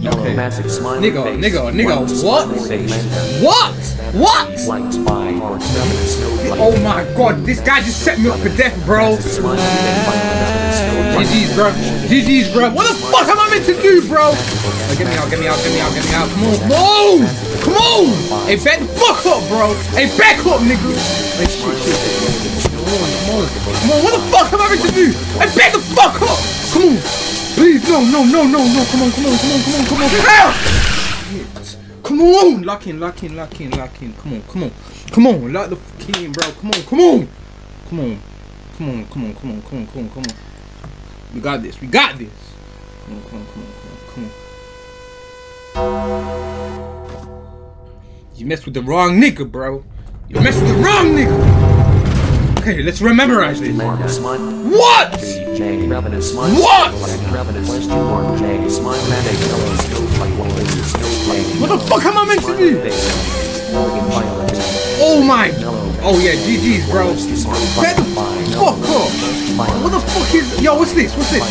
Okay. Massive smiley Nigga, face. nigga, nigga, what? What? What? Lights by Mark Oh my god, this guy just set me up for death, bro. Massive smiley face by Seven Snowflake. GG's, bro. GG's, bro. What the fuck am I meant to do, bro? Oh, get me out, get me out, get me out, get me out. Come on, come on! Come on! Hey, back the fuck up, bro. Hey, back up, nigga. Hey, shit, shit. Come on, come on. Come on, what the fuck am I meant to do? Hey, back the fuck up! Come on. Please, no, no, no, no, no. Come on, come on, come on, come on, come on. Ah! Shit. Come on! Lock in, lock in, lock in, lock in. Come on, come on. Come on, lock the fuck in, bro. Come on, come on. Come on. Come on, come on, come on, come on, come on, come on. We got this. We got this. Come on, come on, come on, come on, come on. You messed with the wrong nigga, bro. You messed with the wrong nigga. Okay, let's rememberize this. What? J. Revenue Smiley. What? Revenue Question Mark J. Smiley. Matic Yellow Snowflake. One Laser Snowflake. What the fuck am I meant to do? Morgan Violet. Oh my. Oh yeah, GG's, bro. Get the fuck up. What the fuck is? Yo, what's this? What's this?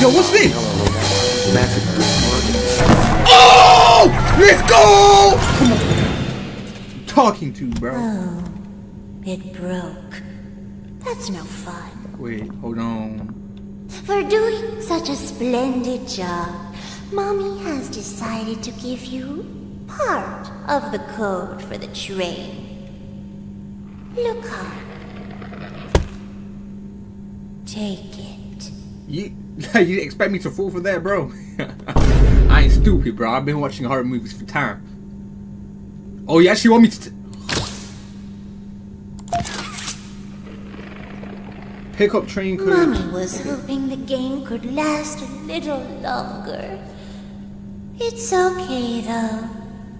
Yo, what's this? Oh! Let's go! Come on. Talking to, bro. Oh, it broke. That's no fun. Wait, hold on. For doing such a splendid job, Mommy has decided to give you part of the code for the train. Look up. Take it. You you expect me to fall for that, bro? I ain't stupid, bro. I've been watching horror movies for time. Oh, you actually want me to? T Pick up train code. Mommy was hoping the game could last a little longer. It's okay though.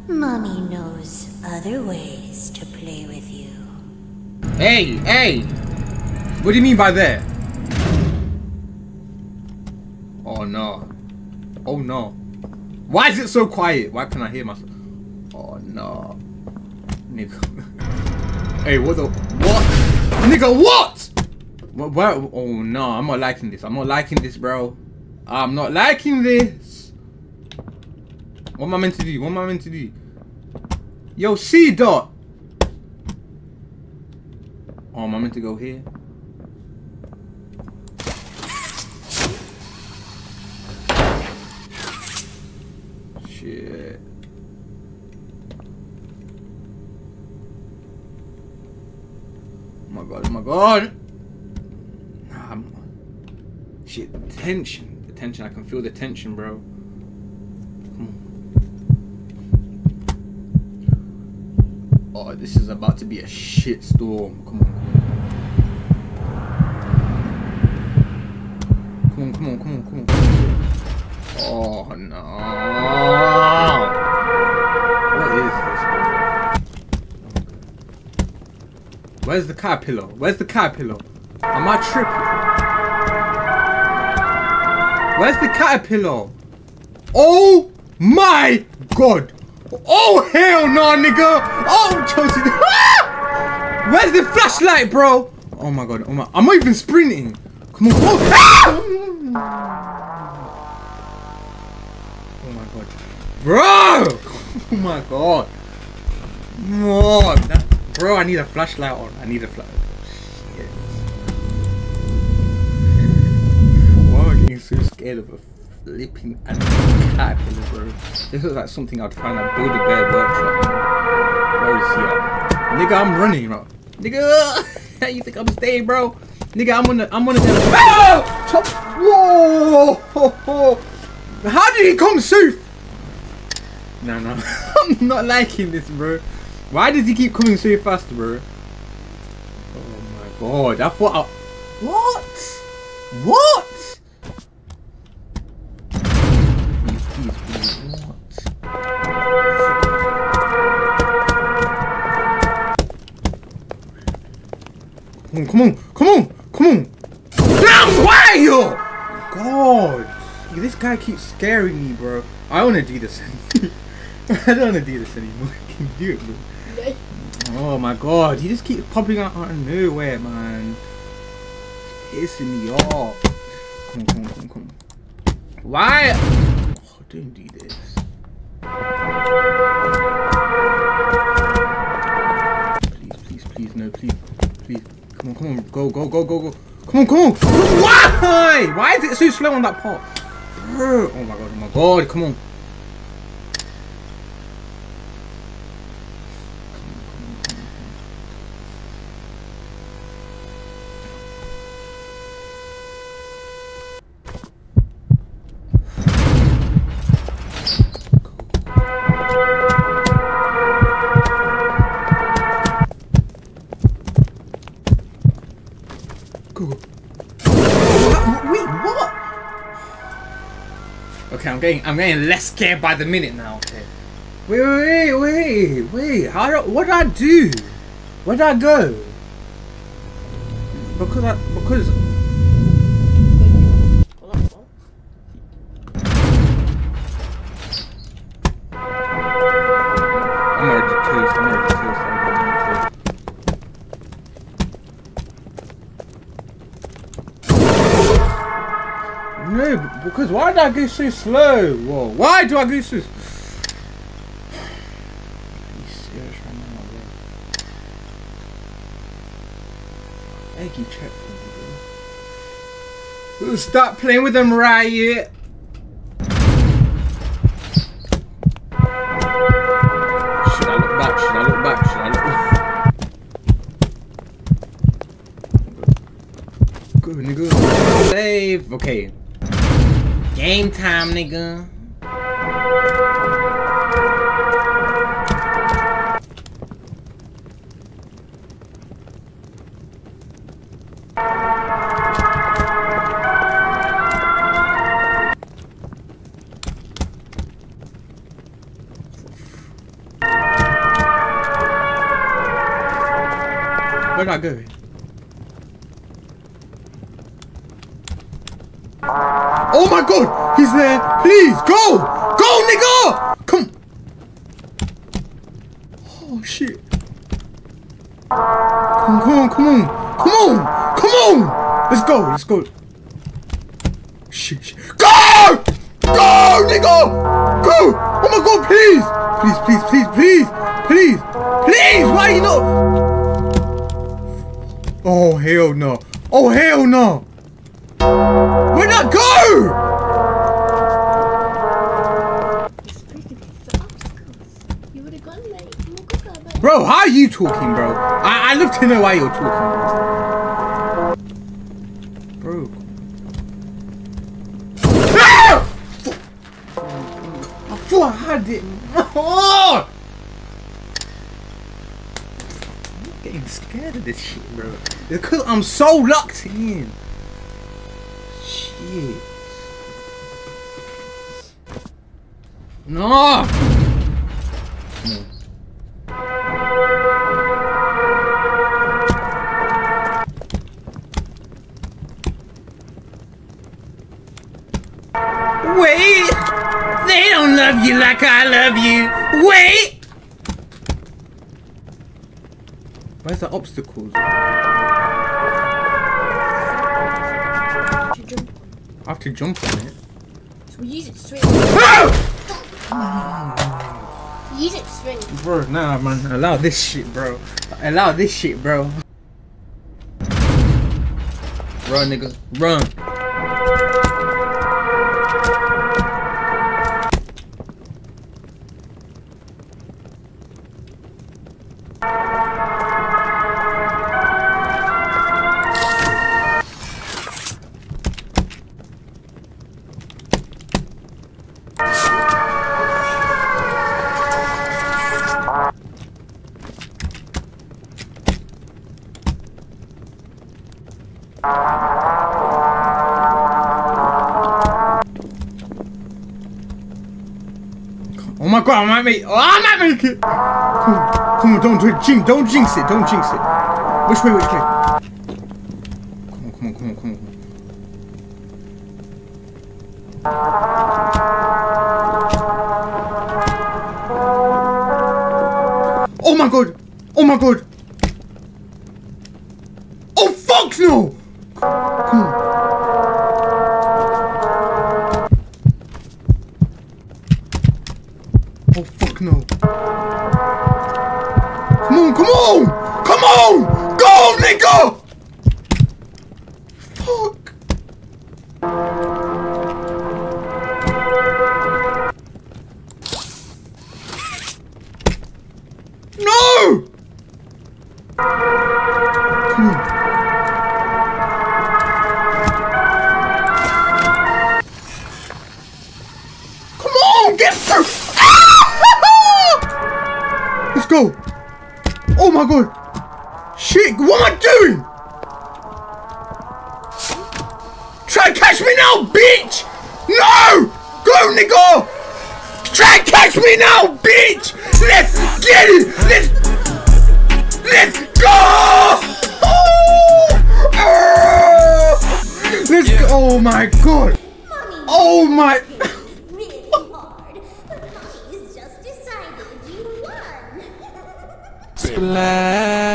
Mommy knows other ways to play with you. Hey, hey! What do you mean by that? Oh no. Oh no. Why is it so quiet? Why can I hear myself? Oh no. Nigga. hey, what the? What? Nigga, what? What, what? Oh no, I'm not liking this. I'm not liking this, bro. I'm not liking this. What am I meant to do? What am I meant to do? Yo, C dot. Oh, am I meant to go here? Shit. Oh my god, oh my god! Nah, I'm... Shit, the tension. The tension, I can feel the tension, bro. Oh, this is about to be a shit storm. Come on. Come on, come on, come on, come on. Oh no. What is this? Where's the caterpillar? Where's the caterpillar? Am I tripping? Where's the caterpillar? Oh my god! Oh hell no, nigga! Oh Chelsea! Where's the flashlight, bro? Oh my god! Oh my! I'm not even sprinting. Come on! Oh, ah! oh my god, bro! Oh my god! That, bro! I need a flashlight on. I need a flash. Of a flipping animal caterpillar, bro? This looks like something I'd find at Build a Bear Workshop. Where is he at? Nigga, I'm running, bro. Nigga, how you think I'm staying, bro? Nigga, I'm on the, I'm on the. Ah! Whoa! How did he come so? No, no, I'm not liking this, bro. Why does he keep coming so fast, bro? Oh my god, I thought I... What? What? Come on, come on, come on, come on! Damn, why God, this guy keeps scaring me, bro. I wanna do this. I don't wanna do this anymore. I can do it, bro. Oh my god, he just keeps popping out out of nowhere, man. It's pissing me off. Come on, come on, come on, come on. Why? Oh, don't do this. Please, please, please, no, please, please. Come on, come on, go, go, go, go, go. Come on, come on. Why? Why is it so slow on that part? Oh my god, oh my god, come on. I'm getting I'm getting less scared by the minute now. Okay. Wait, wait, wait, wait. How? do- What did I do? Where did I go? Because why did I go so slow? Whoa, why do I go so? Eggy. Stop playing with them, Riot. Okay. Game time, nigga. Where'd I go? Go! Go, nigga! Come! Oh shit. Come on, come on, come on! Come on! Come on! Let's go, let's go. Shit, shit. Go! Go, nigga! Go! Oh my god, please! Please, please, please, please! Please! Please! Why you not? Oh hell no! Oh hell no! Where'd go? How are you talking, bro? I, I love to know why you're talking, bro. Ah! I thought I had it. Oh! I'm getting scared of this shit, bro. Because I'm so locked in. Shit. No! Come love you! Wait! Where's the obstacles? I have to jump on it. So we use it to swing. Ah! Use it to swing. Bro, nah, man. Allow this shit, bro. Allow this shit, bro. Run, nigga. Run. My god, I might make. Oh, I might make it. Come on, come on, don't do it. Jinx, don't jinx it. Don't jinx it. Which way? Which way? Come Oh fuck no. Come on, come on! Come on! Go, nigga! Catch me now, bitch! No! Go, nigga! Try and catch me now, bitch! Let's get it! Let's Let's go! Oh! Let's go! Oh my god! Oh my! it's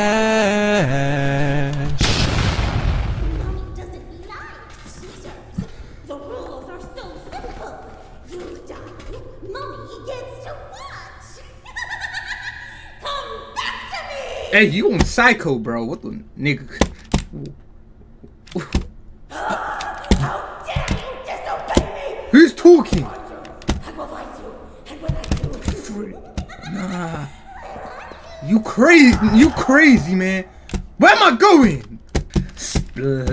Hey, you on psycho, bro? What the nigga? Who's talking? You, Nah. You crazy? You crazy, man? Where am I going? Splash.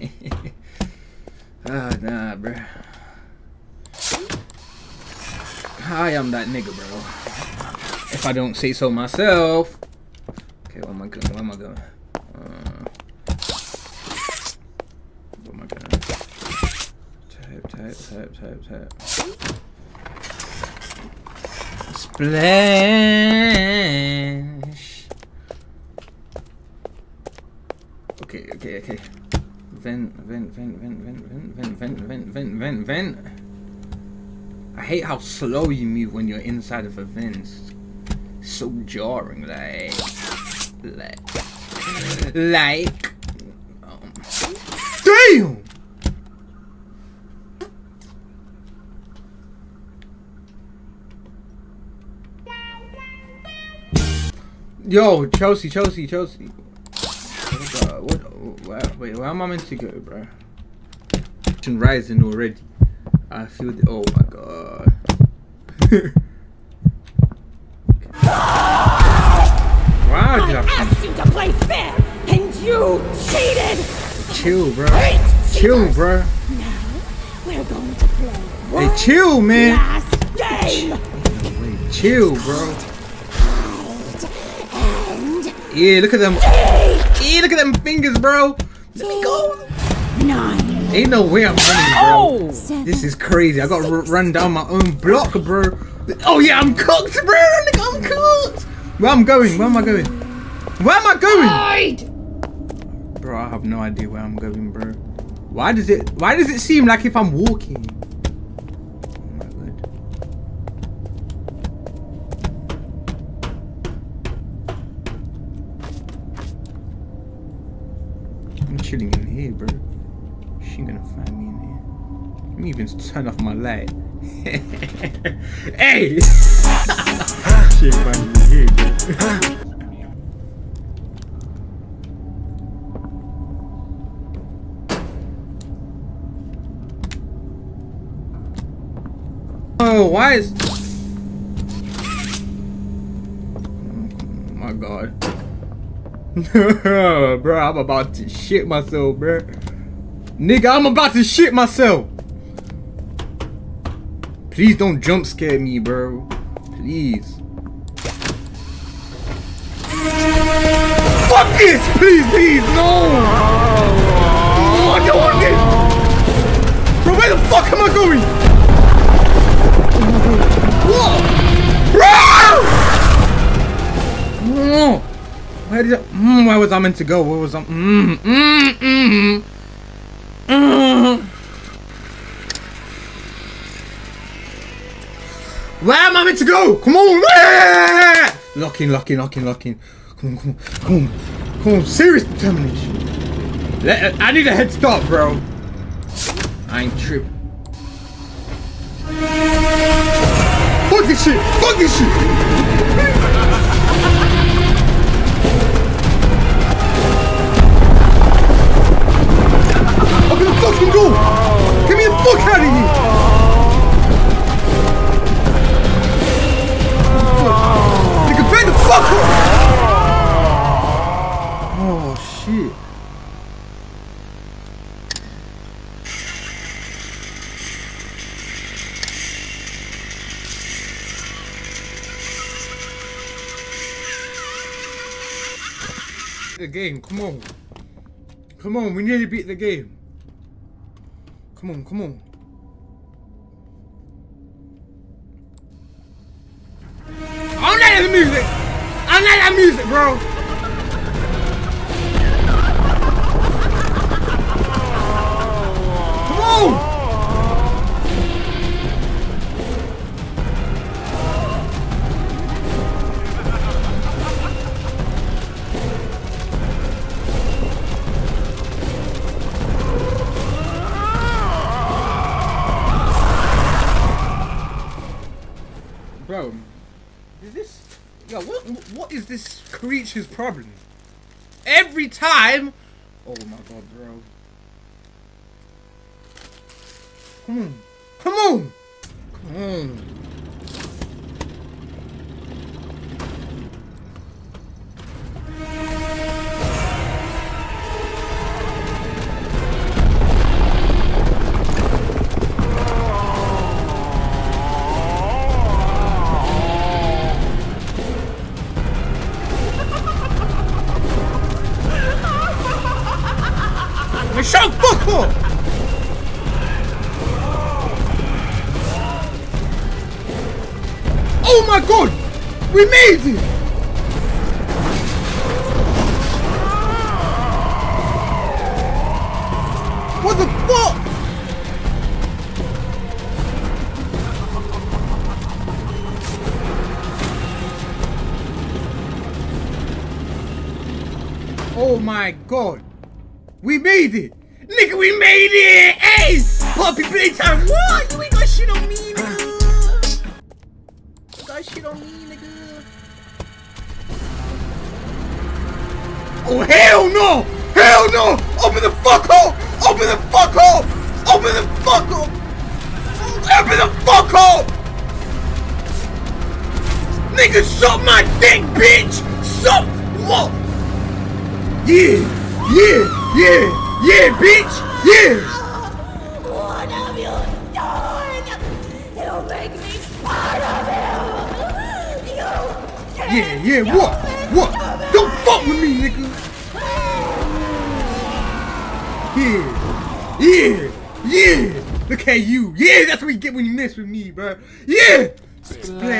ah, nah, bro. I am that nigga, bro. I don't say so myself. Okay, where am I going? Where am I going? Uh, where am I going? Type, type, type, type, type. Splash. Okay, okay, okay. Vent, vent, vent, vent, vent, vent, vent, vent, vent, vent, vent, vent. I hate how slow you move when you're inside of a vent. It's so jarring, like, like, like. Um, damn. Yo, Chelsea, Chelsea, Chelsea. What, the, what, where, wait, where am I meant to go, bro? Rising already. I feel the, oh my god. I asked you to play fair, and you cheated! chill, bro? Chill, bro. Now, we're going to play one Hey, chill, man. last game! Wait, chill, bro. Yeah, look at them. Yeah, look at them fingers, bro. Let me go. nine. Ain't no way I'm running, bro. Oh. Seven, This is crazy. I gotta run down my own block, bro. Oh yeah, I'm cooked, bro. I'm cooked. Where I'm going? Where am I going? Where am I going? Bro, I have no idea where I'm going, bro. Why does it? Why does it seem like if I'm walking? Oh my god. I'm chilling in here, bro. She ain't gonna find me in here. Let me even turn off my light. hey! she ain't find me here, bro. Oh, why is... Oh my god. bro, I'm about to shit myself, bro. Nigga, I'm about to shit myself. Please don't jump scare me, bro. Please. Fuck this! Please, please, no! I don't want this! Bro, where the fuck am I going? Bro! Where did mm, where was I meant to go? Where was I? Mm, mm, mm, mm. Where am I meant to go? Come on! Ah! Lock in, lock in, lock in, lock in. Come on, come on, come on. Come on, serious determination. Let, I need a head start, bro. I ain't tripping. Fuck this shit! Fuck this shit! Fucking door! Get me the fuck out of here! Game, come on. Come on, we nearly beat the game. Come on, come on. I don't like that music! I don't like that music, bro! Come on! Creature's problem? Every time... Oh my god, bro. Come on. Come on! Come on. Made it! What the fuck? Oh my god! We made it! Nigga, we made it! Hey! Poppy Playtime! What? You ain't got shit on me, nigga! You got shit on me, nigga! Oh, hell no! Hell no! Open the fuck up! Open the fuck up! Open the fuck up! Open the fuck up! Nigga, suck my dick, bitch! Suck what? Yeah! Yeah! Yeah! Yeah, bitch! Yeah! What have you done? You make me part of you. You Yeah, yeah, what? What? Don't fuck with me, nigga! Yeah! Yeah! Yeah! Look at you! Yeah, that's what you get when you mess with me, bro! Yeah! Splash!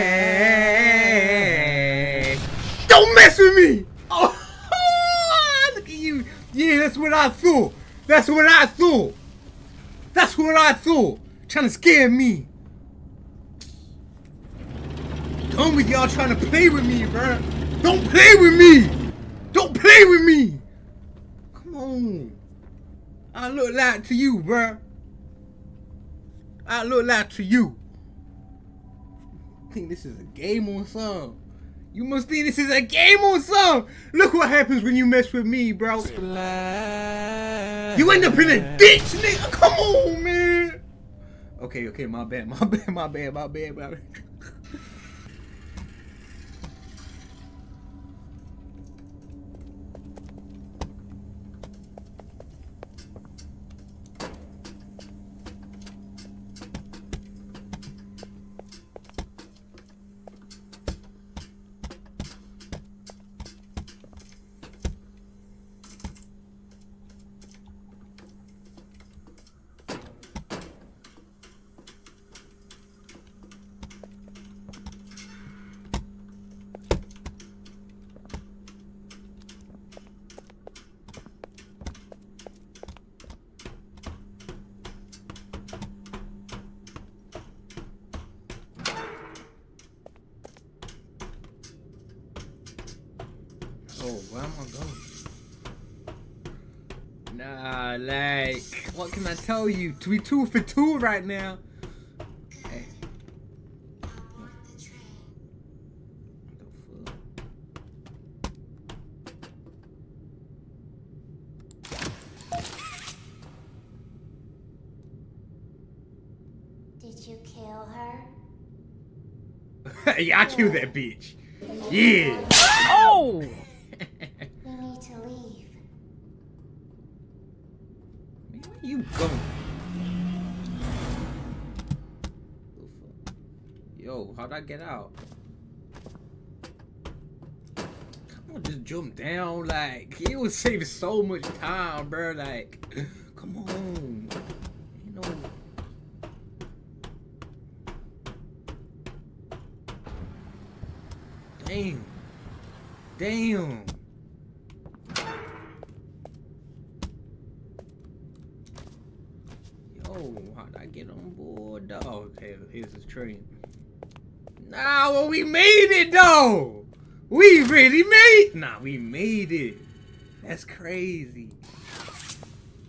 Don't mess with me! Oh, look at you! Yeah, that's what I thought! That's what I thought! That's what I thought! Trying to scare me! Done with y'all trying to play with me, bruh. Don't play with me. Don't play with me. Come on. I look like to you, bruh. I look like to you. Think this is a game or something? You must think this is a game or something. Look what happens when you mess with me, bro. You end up in a ditch, nigga. Come on, man. Okay, okay, my bad, my bad, my bad, my bad, my bad. I'm gonna go. Nah, like, what can I tell you? We two for two right now. Did you kill her? yeah, I killed that bitch. Yeah. Oh! You going? Yo, how'd I get out? Come on, just jump down. Like, it was saving so much time, bro. Like, come on. You know. Damn. Damn. Yo, how'd I get on board? Oh, okay, here's the train. Nah, well, we made it though. We really made. Nah, we made it. That's crazy.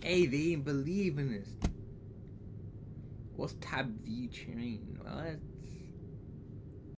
Hey, they ain't believing in us. What's top view train? What?